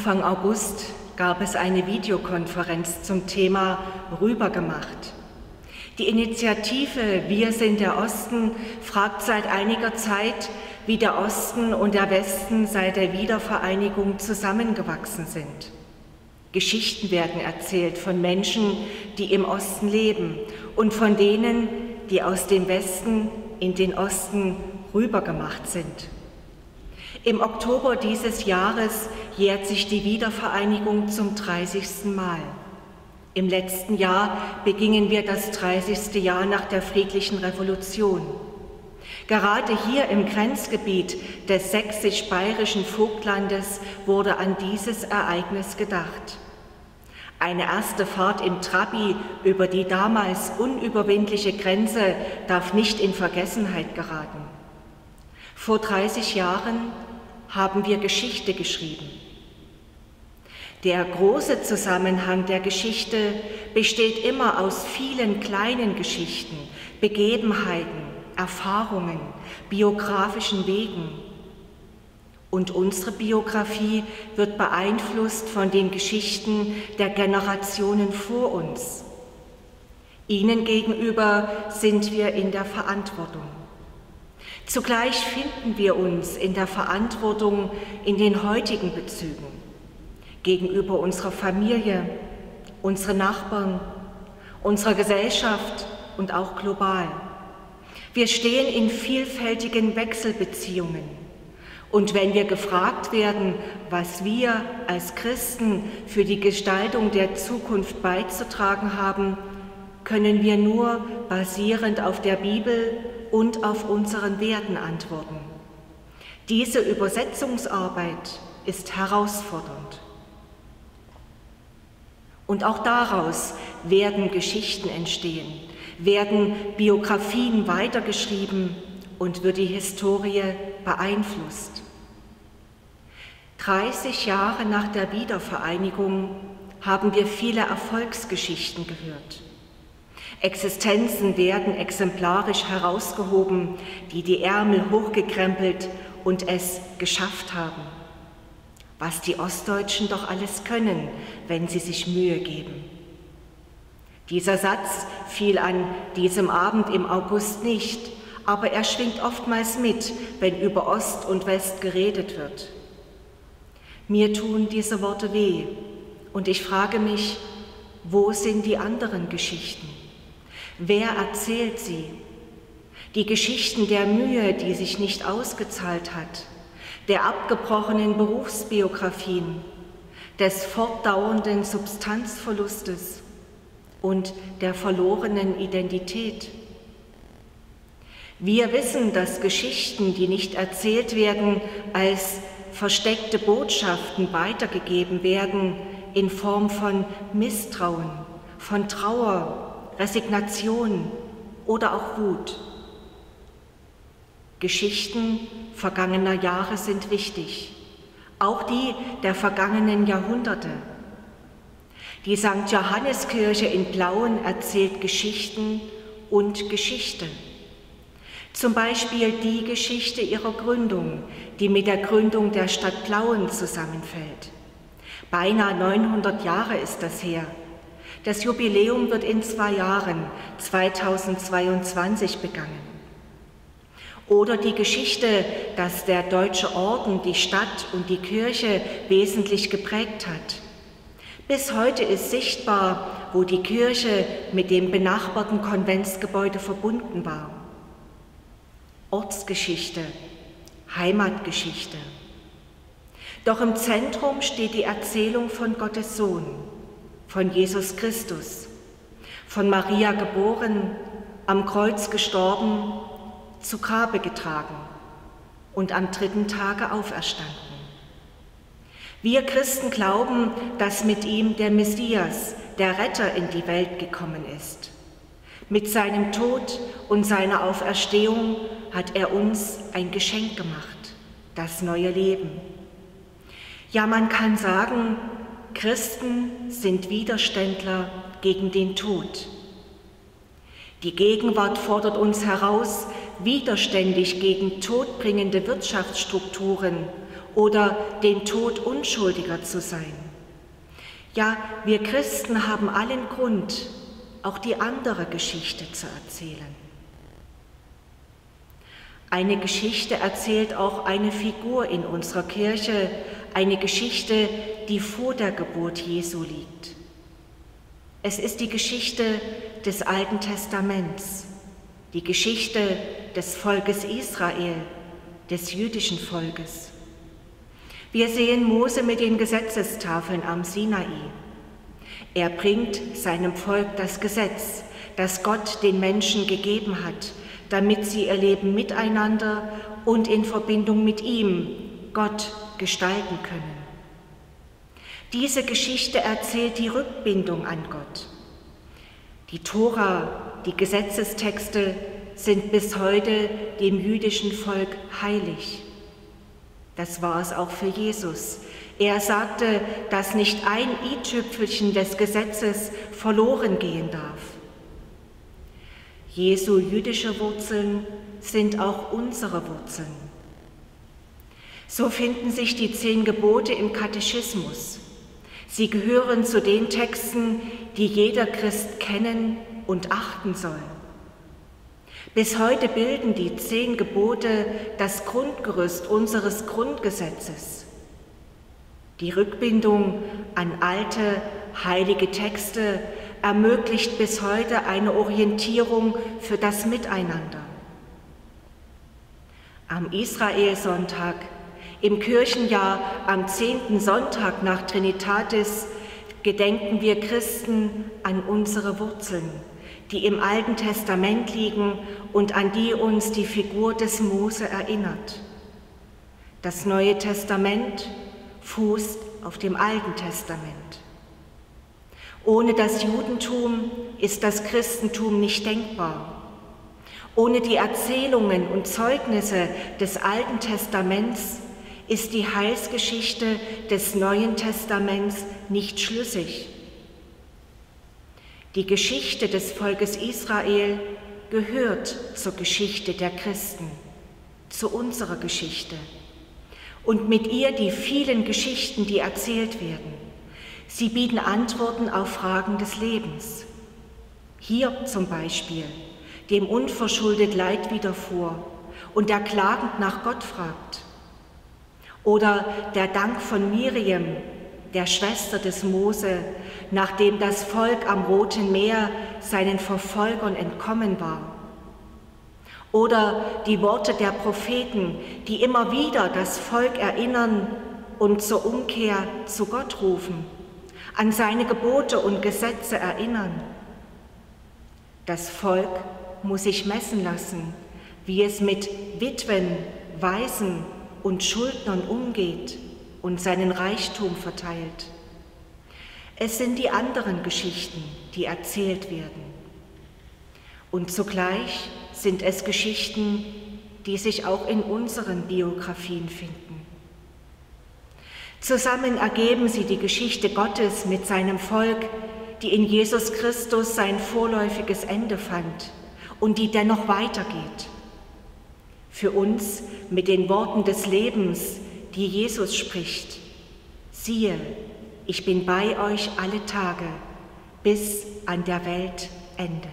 Anfang August gab es eine Videokonferenz zum Thema Rübergemacht. Die Initiative Wir sind der Osten fragt seit einiger Zeit, wie der Osten und der Westen seit der Wiedervereinigung zusammengewachsen sind. Geschichten werden erzählt von Menschen, die im Osten leben und von denen, die aus dem Westen in den Osten rübergemacht sind. Im Oktober dieses Jahres jährt sich die Wiedervereinigung zum 30. Mal. Im letzten Jahr begingen wir das 30. Jahr nach der friedlichen Revolution. Gerade hier im Grenzgebiet des sächsisch-bayerischen Vogtlandes wurde an dieses Ereignis gedacht. Eine erste Fahrt im Trabi über die damals unüberwindliche Grenze darf nicht in Vergessenheit geraten. Vor 30 Jahren haben wir Geschichte geschrieben. Der große Zusammenhang der Geschichte besteht immer aus vielen kleinen Geschichten, Begebenheiten, Erfahrungen, biografischen Wegen. Und unsere Biografie wird beeinflusst von den Geschichten der Generationen vor uns. Ihnen gegenüber sind wir in der Verantwortung. Zugleich finden wir uns in der Verantwortung in den heutigen Bezügen gegenüber unserer Familie, unseren Nachbarn, unserer Gesellschaft und auch global. Wir stehen in vielfältigen Wechselbeziehungen. Und wenn wir gefragt werden, was wir als Christen für die Gestaltung der Zukunft beizutragen haben, können wir nur basierend auf der Bibel und auf unseren Werten antworten. Diese Übersetzungsarbeit ist herausfordernd. Und auch daraus werden Geschichten entstehen, werden Biografien weitergeschrieben und wird die Historie beeinflusst. 30 Jahre nach der Wiedervereinigung haben wir viele Erfolgsgeschichten gehört. Existenzen werden exemplarisch herausgehoben, die die Ärmel hochgekrempelt und es geschafft haben. Was die Ostdeutschen doch alles können, wenn sie sich Mühe geben. Dieser Satz fiel an diesem Abend im August nicht, aber er schwingt oftmals mit, wenn über Ost und West geredet wird. Mir tun diese Worte weh und ich frage mich, wo sind die anderen Geschichten? Wer erzählt sie? Die Geschichten der Mühe, die sich nicht ausgezahlt hat, der abgebrochenen Berufsbiografien, des fortdauernden Substanzverlustes und der verlorenen Identität. Wir wissen, dass Geschichten, die nicht erzählt werden, als versteckte Botschaften weitergegeben werden in Form von Misstrauen, von Trauer, Resignation oder auch Wut. Geschichten vergangener Jahre sind wichtig, auch die der vergangenen Jahrhunderte. Die St. Johanneskirche in Plauen erzählt Geschichten und Geschichte. Zum Beispiel die Geschichte ihrer Gründung, die mit der Gründung der Stadt Plauen zusammenfällt. Beinahe 900 Jahre ist das her. Das Jubiläum wird in zwei Jahren, 2022, begangen. Oder die Geschichte, dass der Deutsche Orden die Stadt und die Kirche wesentlich geprägt hat. Bis heute ist sichtbar, wo die Kirche mit dem benachbarten Konventsgebäude verbunden war. Ortsgeschichte, Heimatgeschichte. Doch im Zentrum steht die Erzählung von Gottes Sohn von Jesus Christus, von Maria geboren, am Kreuz gestorben, zu Grabe getragen und am dritten Tage auferstanden. Wir Christen glauben, dass mit ihm der Messias, der Retter in die Welt gekommen ist. Mit seinem Tod und seiner Auferstehung hat er uns ein Geschenk gemacht, das neue Leben. Ja, man kann sagen, Christen sind Widerständler gegen den Tod. Die Gegenwart fordert uns heraus, widerständig gegen todbringende Wirtschaftsstrukturen oder den Tod Unschuldiger zu sein. Ja, wir Christen haben allen Grund, auch die andere Geschichte zu erzählen. Eine Geschichte erzählt auch eine Figur in unserer Kirche, eine Geschichte, die vor der Geburt Jesu liegt. Es ist die Geschichte des Alten Testaments, die Geschichte des Volkes Israel, des jüdischen Volkes. Wir sehen Mose mit den Gesetzestafeln am Sinai. Er bringt seinem Volk das Gesetz, das Gott den Menschen gegeben hat, damit sie ihr Leben miteinander und in Verbindung mit ihm, Gott, gestalten können. Diese Geschichte erzählt die Rückbindung an Gott. Die Tora, die Gesetzestexte sind bis heute dem jüdischen Volk heilig. Das war es auch für Jesus. Er sagte, dass nicht ein i-Tüpfelchen des Gesetzes verloren gehen darf. Jesu jüdische Wurzeln sind auch unsere Wurzeln. So finden sich die zehn Gebote im Katechismus. Sie gehören zu den Texten, die jeder Christ kennen und achten soll. Bis heute bilden die zehn Gebote das Grundgerüst unseres Grundgesetzes. Die Rückbindung an alte, heilige Texte ermöglicht bis heute eine Orientierung für das Miteinander. Am Israelsonntag, im Kirchenjahr am zehnten Sonntag nach Trinitatis, gedenken wir Christen an unsere Wurzeln, die im Alten Testament liegen und an die uns die Figur des Mose erinnert. Das Neue Testament fußt auf dem Alten Testament. Ohne das Judentum ist das Christentum nicht denkbar. Ohne die Erzählungen und Zeugnisse des Alten Testaments ist die Heilsgeschichte des Neuen Testaments nicht schlüssig. Die Geschichte des Volkes Israel gehört zur Geschichte der Christen, zu unserer Geschichte und mit ihr die vielen Geschichten, die erzählt werden. Sie bieten Antworten auf Fragen des Lebens. Hier zum Beispiel, dem unverschuldet Leid widerfuhr und der klagend nach Gott fragt. Oder der Dank von Miriam, der Schwester des Mose, nachdem das Volk am Roten Meer seinen Verfolgern entkommen war. Oder die Worte der Propheten, die immer wieder das Volk erinnern und zur Umkehr zu Gott rufen, an seine Gebote und Gesetze erinnern. Das Volk muss sich messen lassen, wie es mit Witwen, Waisen und Schuldnern umgeht und seinen Reichtum verteilt. Es sind die anderen Geschichten, die erzählt werden. Und zugleich sind es Geschichten, die sich auch in unseren Biografien finden. Zusammen ergeben sie die Geschichte Gottes mit seinem Volk, die in Jesus Christus sein vorläufiges Ende fand und die dennoch weitergeht. Für uns mit den Worten des Lebens, die Jesus spricht. Siehe, ich bin bei euch alle Tage bis an der Welt Ende.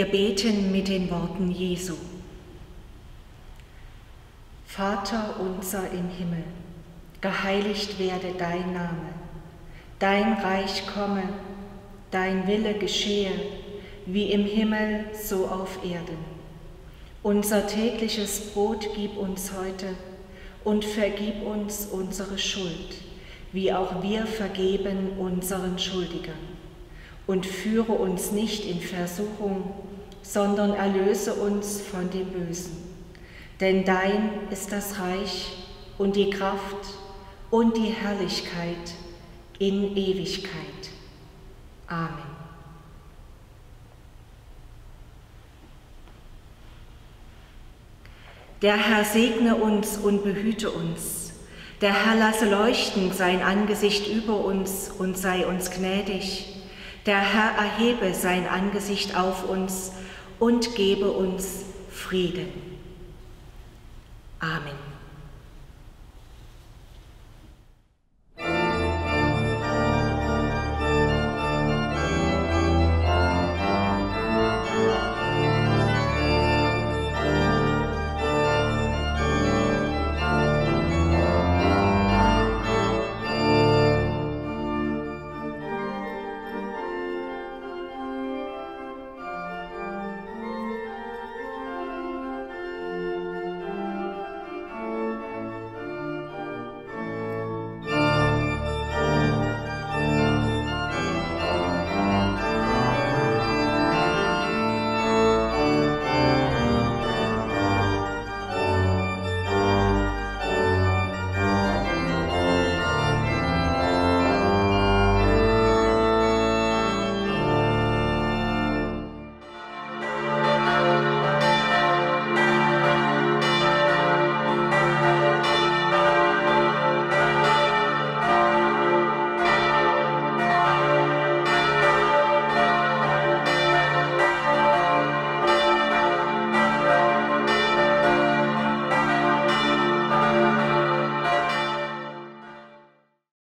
Wir beten mit den Worten Jesu. Vater unser im Himmel, geheiligt werde dein Name, dein Reich komme, dein Wille geschehe, wie im Himmel so auf Erden. Unser tägliches Brot gib uns heute und vergib uns unsere Schuld, wie auch wir vergeben unseren Schuldigern. Und führe uns nicht in Versuchung, sondern erlöse uns von dem Bösen. Denn dein ist das Reich und die Kraft und die Herrlichkeit in Ewigkeit. Amen. Der Herr segne uns und behüte uns. Der Herr lasse leuchten sein Angesicht über uns und sei uns gnädig. Der Herr erhebe sein Angesicht auf uns und gebe uns Frieden. Amen.